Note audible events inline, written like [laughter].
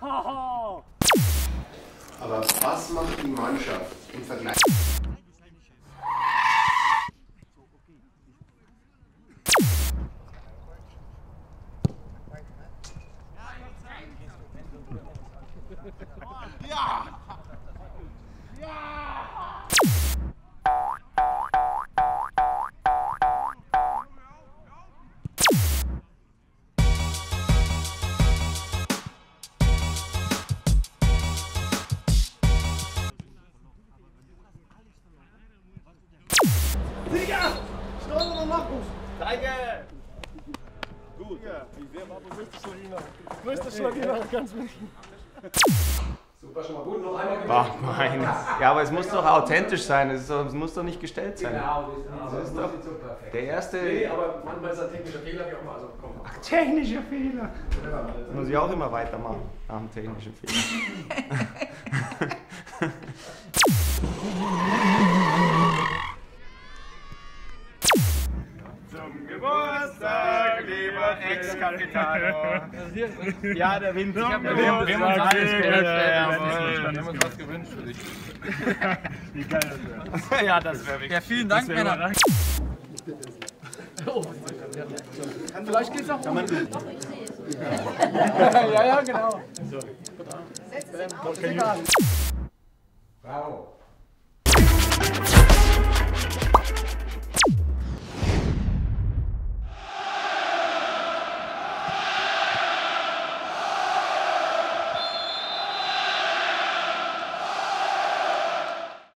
Aber was macht die Mannschaft im Vergleich? Ja! Markus? Danke! Gut. Ja, wie sehr war größte Schlawiner? Größte Schlawiner ganz München. Super, schon mal gut. Noch einmal Ach mein. Ja, aber es muss doch authentisch sein. Es, ist doch, es muss doch nicht gestellt sein. Genau, das Das ist doch so perfekt. der erste Nee, aber manchmal ist ein technischer Fehler, wie auch immer. Also komm. Ach, technischer Fehler. Das muss ich auch immer weitermachen. Dem technischen Fehler. [laughs] [laughs] Zum Geburtstag, lieber Ex-Capitano. [laughs] Ja, der Wind. Ich hab mir Wir haben uns alles gewünscht. Ja, Wir haben uns was gewünscht für dich. [laughs] Wie geil das wäre. Ja, das wäre wirklich. Ja, vielen Dank, Männer. Vielleicht geht's auch um. [laughs] Ja, ja, genau. Bravo.